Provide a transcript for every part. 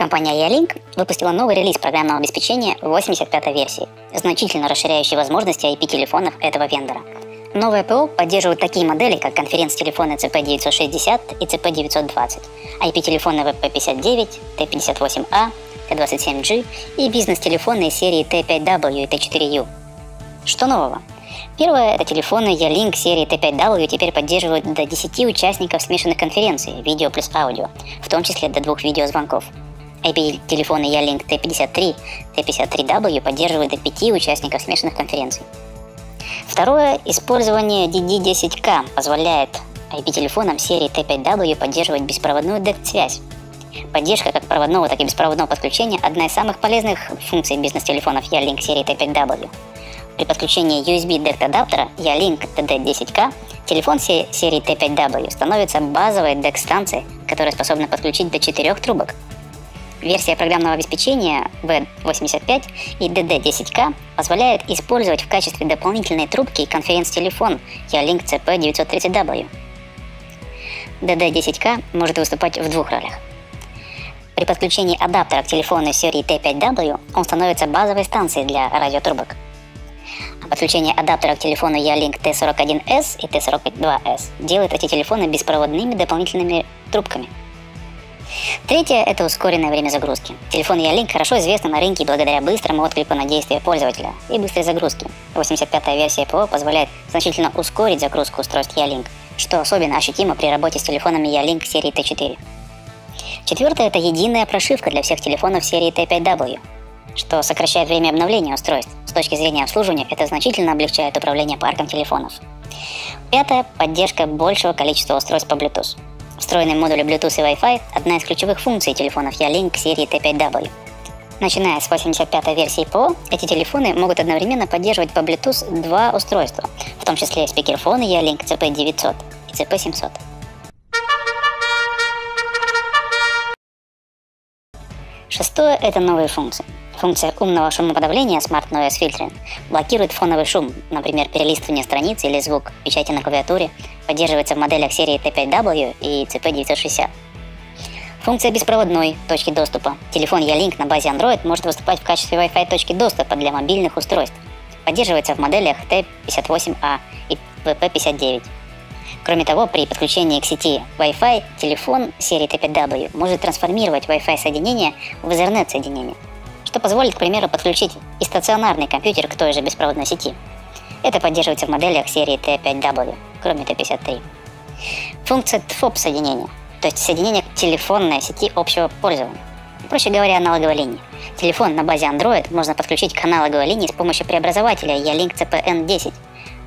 Компания Ялink выпустила новый релиз программного обеспечения 85 версии, значительно расширяющий возможности IP-телефонов этого вендора. Новое ПО поддерживает такие модели, как конференц-телефоны CP960 и CP920, IP-телефоны VP59, T58A, T27G и бизнес-телефоны серии T5W и T4U. Что нового? Первое – это телефоны Ялink серии T5W теперь поддерживают до 10 участников смешанных конференций, видео плюс аудио, в том числе до двух видеозвонков – IP-телефоны Ялink T53, T53W поддерживают до 5 участников смешанных конференций. Второе, использование DD10K позволяет IP-телефонам серии T5W поддерживать беспроводную DECT-связь. Поддержка как проводного, так и беспроводного подключения – одна из самых полезных функций бизнес-телефонов Ялink серии T5W. При подключении USB DECT адаптера Ялink TD10K телефон серии T5W становится базовой DECT-станцией, которая способна подключить до 4 трубок – Версия программного обеспечения V85 и DD10K позволяет использовать в качестве дополнительной трубки конференц-телефон Ялink CP930W. DD10K может выступать в двух ролях. При подключении адаптера к телефону серии T5W он становится базовой станцией для радиотрубок. А подключение адаптера к телефону Ялink T41S и T42S делает эти телефоны беспроводными дополнительными трубками – Третье – это ускоренное время загрузки. Телефон Ялink хорошо известен на рынке благодаря быстрому отклику на действия пользователя и быстрой загрузки. 85-я версия ПО позволяет значительно ускорить загрузку устройств Ялink, что особенно ощутимо при работе с телефонами Ялink серии T4. Четвертое – это единая прошивка для всех телефонов серии T5W, что сокращает время обновления устройств. С точки зрения обслуживания это значительно облегчает управление парком телефонов. Пятое – поддержка большего количества устройств по Bluetooth. Встроенные модули Bluetooth и Wi-Fi – одна из ключевых функций телефонов Ялink серии T5W. Начиная с 85-й версии ПО, эти телефоны могут одновременно поддерживать по Bluetooth два устройства, в том числе спикерфоны Ялink CP900 и CP700. Шестое – это новые функции. Функция умного шумоподавления Smart Noise Filtering блокирует фоновый шум, например, перелистывание страницы или звук печати на клавиатуре, поддерживается в моделях серии T5W и CP960. Функция беспроводной точки доступа. Телефон Ялink на базе Android может выступать в качестве Wi-Fi точки доступа для мобильных устройств. Поддерживается в моделях T58A и VP59. Кроме того, при подключении к сети Wi-Fi телефон серии T5W может трансформировать Wi-Fi соединение в Ethernet соединение, что позволит, к примеру, подключить и стационарный компьютер к той же беспроводной сети. Это поддерживается в моделях серии T5W, кроме T53. Функция TFOP соединения, то есть соединение к телефонной сети общего пользования. Проще говоря, аналоговой линии. Телефон на базе Android можно подключить к аналоговой линии с помощью преобразователя E-Link CPN10,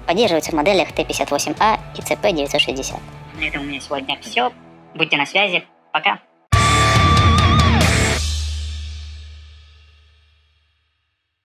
Поддерживается в моделях T58A и CP960. На этом у меня сегодня все. Будьте на связи. Пока.